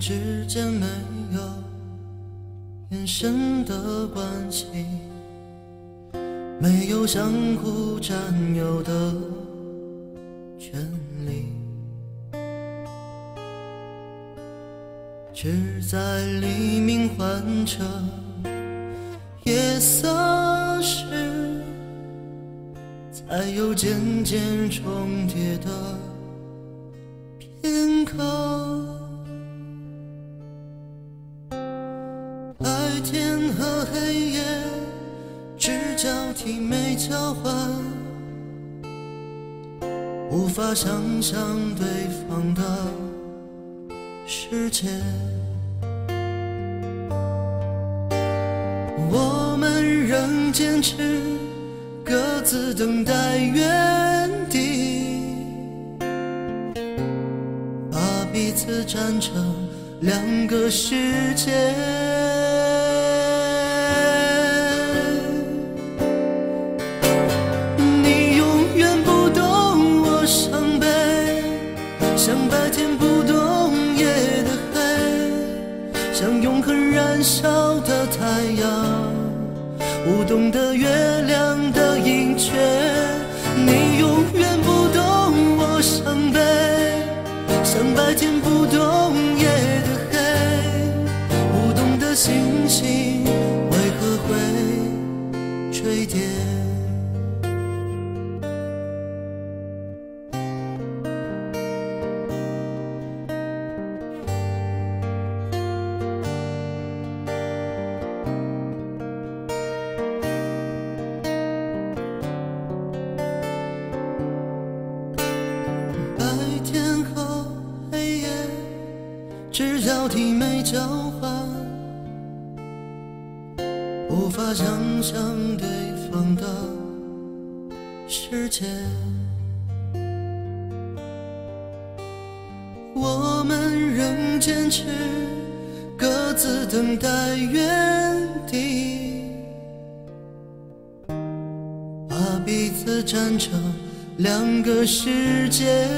之间没有眼神的关系，没有相互占有的权利，只在黎明换成夜色时，才有渐渐重叠的片刻。白天和黑夜只交替没交换，无法想象对方的世界。我们仍坚持各自等待原地，把彼此站成两个世界。燃烧的太阳，舞动的月亮的盈缺。你永远不懂我伤悲，像白天不懂夜的黑，舞动的星星交替没交换，无法想象对方的世界。我们仍坚持各自等待原地，把彼此站成两个世界。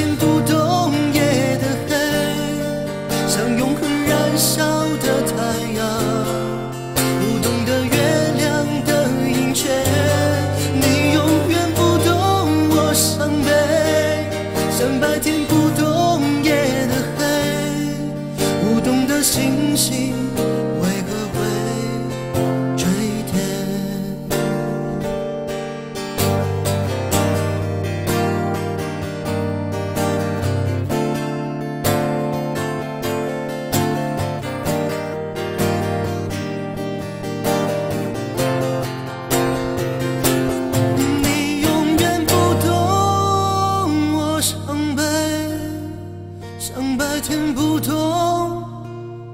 天不懂夜的黑，像永恒燃烧的太阳，不懂的月亮的盈缺。你永远不懂我伤悲，像白天不懂夜的黑，不懂的星星像白天不懂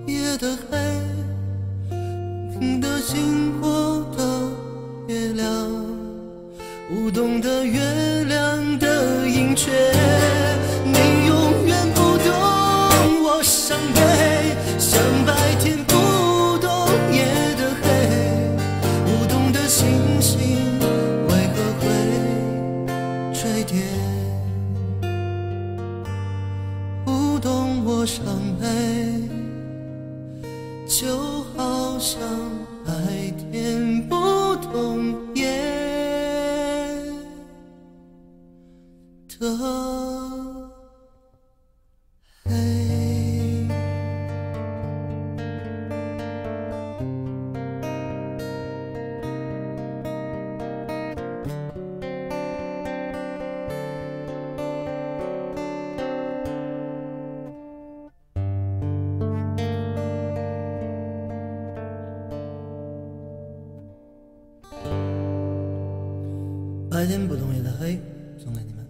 夜的黑，听得星火的月亮，不懂的月亮的盈缺。你永远不懂我伤悲，像多伤悲，就好像白天。白天不懂夜的黑，送给你们。